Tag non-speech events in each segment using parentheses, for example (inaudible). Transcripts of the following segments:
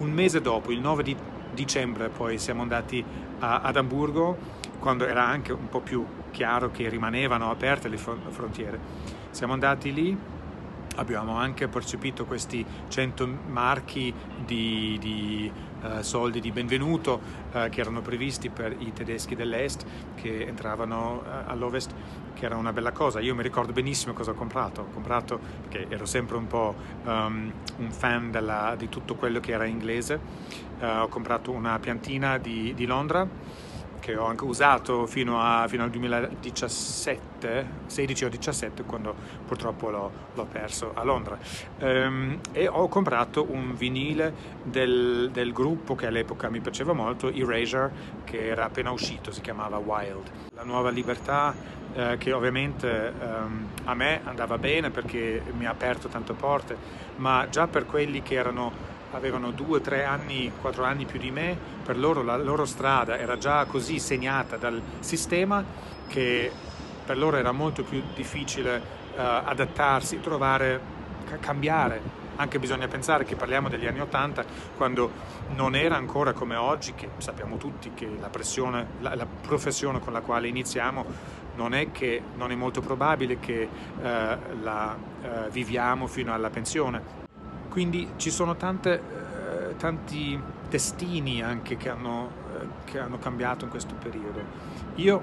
un mese dopo, il 9 di dicembre, poi siamo andati a, ad Amburgo, quando era anche un po' più chiaro che rimanevano aperte le frontiere. Siamo andati lì abbiamo anche percepito questi 100 marchi di, di uh, soldi di benvenuto uh, che erano previsti per i tedeschi dell'est che entravano uh, all'ovest, che era una bella cosa. Io mi ricordo benissimo cosa ho comprato. Ho comprato, perché ero sempre un po' um, un fan della, di tutto quello che era inglese, ho comprato una piantina di, di Londra che ho anche usato fino, a, fino al 2017, 16 o 17, quando purtroppo l'ho, l'ho perso a Londra. Um, e ho comprato un vinile del, del, gruppo che all'epoca mi piaceva molto, Erasure, che era appena uscito, si chiamava Wild. La nuova libertà eh, che ovviamente um, a me andava bene perché mi ha aperto tante porte, ma già per quelli che erano avevano due, tre anni, quattro anni più di me, per loro la loro strada era già così segnata dal sistema che per loro era molto più difficile uh, adattarsi, trovare, cambiare. Anche bisogna pensare che parliamo degli anni Ottanta, quando non era ancora come oggi, che sappiamo tutti che la, la, la professione con la quale iniziamo non è, che, non è molto probabile che uh, la uh, viviamo fino alla pensione quindi ci sono tante, eh, tanti destini anche che hanno, eh, che hanno, cambiato in questo periodo. Io,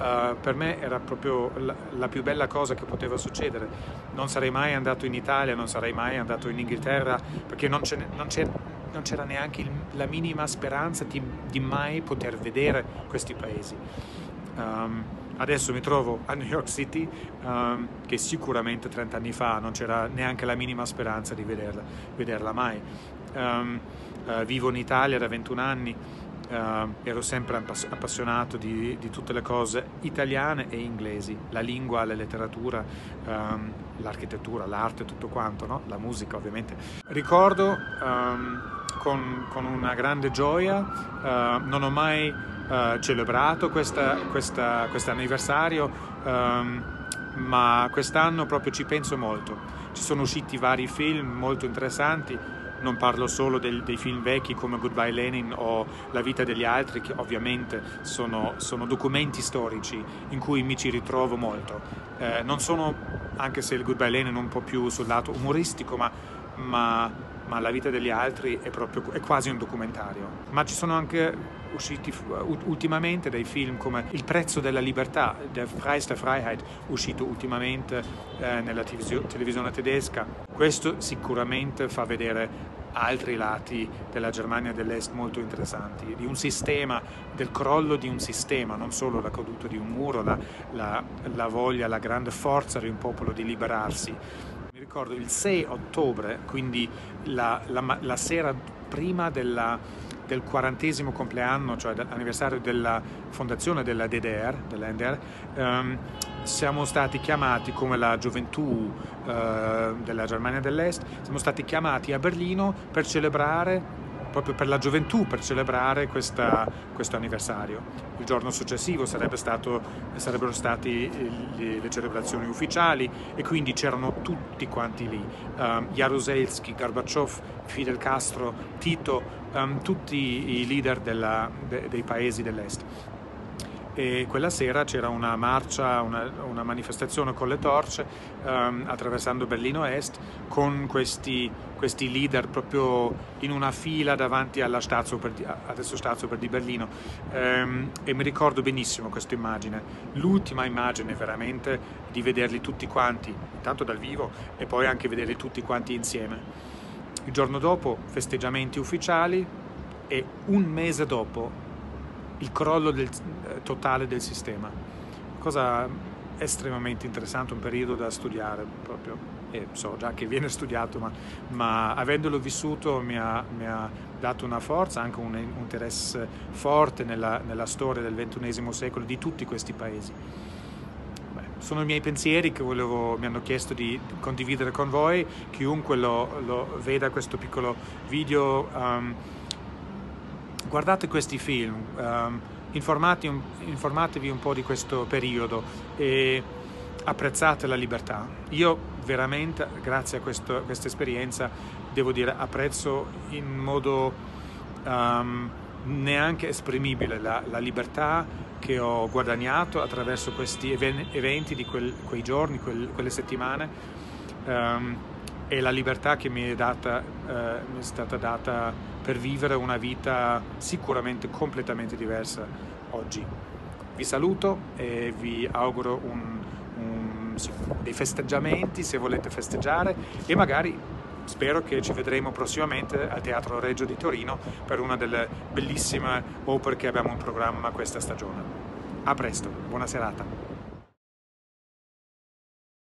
eh, per me, era proprio la, la, più bella cosa che poteva succedere. Non sarei mai andato in Italia, non sarei mai andato in Inghilterra, perché non, non, non c'era neanche il, la minima speranza di, di, mai poter vedere questi paesi. Um, Adesso mi trovo a New York City, um, che sicuramente 30 anni fa non c'era neanche la minima speranza di vederla, vederla mai. Um, uh, vivo in Italia da 21 anni, uh, ero sempre appassionato di, di, tutte le cose italiane e inglesi, la lingua, la letteratura, um, l'architettura, l'arte, tutto quanto, no? la musica ovviamente. Ricordo con, con, una grande gioia, uh, non ho mai uh, celebrato questo anniversario, um, ma quest'anno proprio ci penso molto. Ci sono usciti vari film molto interessanti, non parlo solo del, dei film vecchi come Goodbye Lenin o La vita degli altri, che ovviamente sono, sono documenti storici in cui mi ci ritrovo molto. Eh, non sono, anche se il Goodbye Lenin è un po' più sul lato umoristico, ma, ma, ma La vita degli altri è, proprio, è quasi un documentario. Ma ci sono anche usciti ultimamente dei film come Il prezzo della libertà, Der Preis der Freiheit, uscito ultimamente eh, nella televisione tedesca. Questo sicuramente fa vedere altri lati della Germania dell'Est molto interessanti, di un sistema, del crollo di un sistema, non solo la caduta di un muro, la, la, la voglia, la grande forza di un popolo di liberarsi. Ricordo il 6 ottobre, quindi la, la sera prima della del quarantesimo compleanno, cioè dell'anniversario della fondazione della DDR, dell'NDR, ehm, siamo stati chiamati come la gioventù eh, della Germania dell'Est, siamo stati chiamati a Berlino per celebrare proprio per la gioventù, per celebrare questa, questo anniversario. Il giorno successivo stato, sarebbero state le, le, celebrazioni ufficiali e quindi c'erano tutti quanti lì, um, Jaruzelski, Gorbaciov, Fidel Castro, Tito, um, tutti i leader della, de, dei paesi dell'est e quella sera c'era una marcia, una, una, manifestazione con le torce um, attraversando Berlino Est con questi, questi, leader proprio in una fila davanti alla Staatsoper, adesso Staatsoper di Berlino um, e mi ricordo benissimo questa immagine, l'ultima immagine veramente di vederli tutti quanti, intanto dal vivo e poi anche vederli tutti quanti insieme. Il giorno dopo festeggiamenti ufficiali e un mese dopo il crollo del, eh, totale del sistema. Cosa estremamente interessante, un periodo da studiare proprio. E so già che viene (laughs) studiato, ma, ma avendolo vissuto mi ha, mi ha, dato una forza, anche un, interesse forte nella, nella storia del XXI secolo di tutti questi paesi sono i miei pensieri che volevo, mi hanno chiesto di condividere con voi. Chiunque lo, lo veda questo piccolo video um, guardate questi film, um, un, informatevi un po' di questo periodo e apprezzate la libertà. Io veramente grazie a questo, questa esperienza, devo dire, apprezzo in modo um, neanche esprimibile la, la, libertà che ho guadagnato attraverso questi eventi di quel, quei giorni, quel, quelle settimane e la libertà che mi è, data, uh, mi è stata data per vivere una vita sicuramente completamente diversa oggi. Vi saluto e vi auguro un, un, dei festeggiamenti se volete festeggiare e magari spero che ci vedremo prossimamente al Teatro Reggio di Torino per una delle bellissime opere che abbiamo in programma questa stagione. A presto, buona serata.